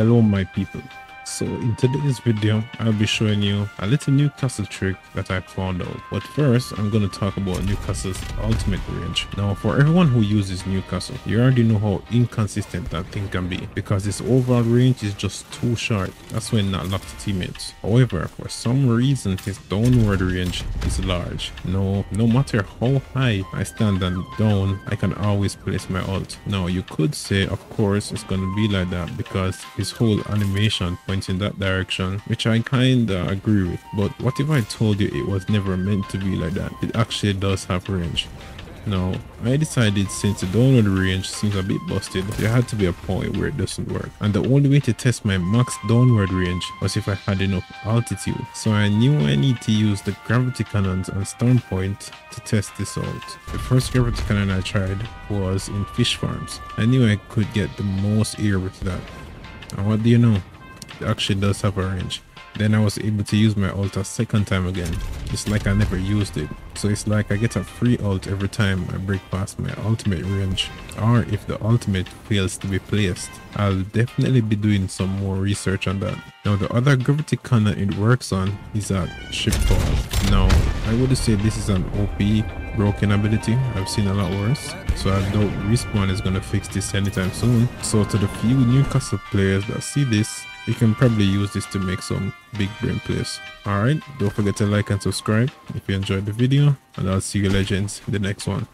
Hello my people. So in today's video, I'll be showing you a little Newcastle trick that I found out. But first, I'm going to talk about Newcastle's ultimate range. Now for everyone who uses Newcastle, you already know how inconsistent that thing can be because its overall range is just too short. That's when not locked to teammates. However, for some reason, his downward range is large. No, no matter how high I stand and down, I can always place my ult. Now you could say, of course, it's going to be like that because his whole animation in that direction, which I kinda agree with. But what if I told you it was never meant to be like that? It actually does have range. Now, I decided since the downward range seems a bit busted, there had to be a point where it doesn't work. And the only way to test my max downward range was if I had enough altitude. So I knew I need to use the gravity cannons and storm point to test this out. The first gravity cannon I tried was in fish farms. I knew I could get the most air with that. And what do you know? Actually does have a range. Then I was able to use my ult a second time again. It's like I never used it. So it's like I get a free ult every time I break past my ultimate range. Or if the ultimate fails to be placed. I'll definitely be doing some more research on that. Now the other gravity cannon it works on is at shipfall. Now I would say this is an OP broken ability. I've seen a lot worse. So I doubt Respawn is gonna fix this anytime soon. So to the few Newcastle players that see this, you can probably use this to make some big brain plays. Alright, don't forget to like and subscribe if you enjoyed the video and I'll see you legends in the next one.